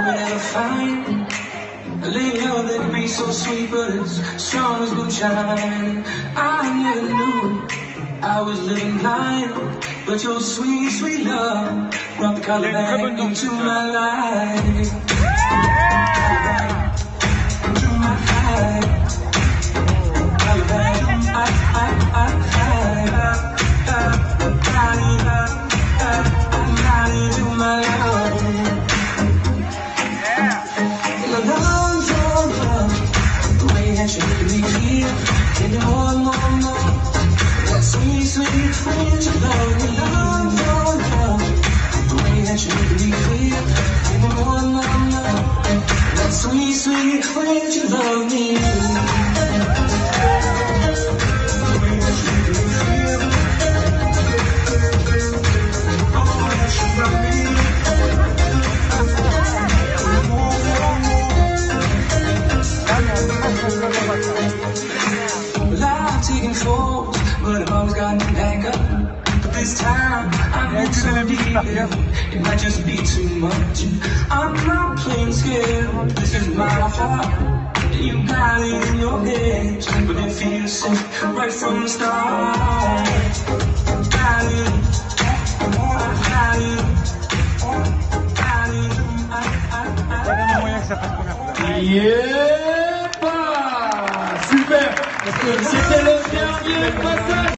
never find a lady out that be so sweet, but as strong as moonshine. I never knew I was living blind, but your sweet, sweet love brought the color back into my life. attention to me here? And no one more, more That sweet, sweet friends of love Love, love, love Pay attention to me here And no one more, more That sweet, sweet friends you love me. But I've always gotten back up. But this time, I'm in so deep, it might just be too much. I'm not playing scared, this is my heart. You got it in your head, but it feels safe right from the start. Got it, it, got it, moyen que Parce que c'était le dernier passage.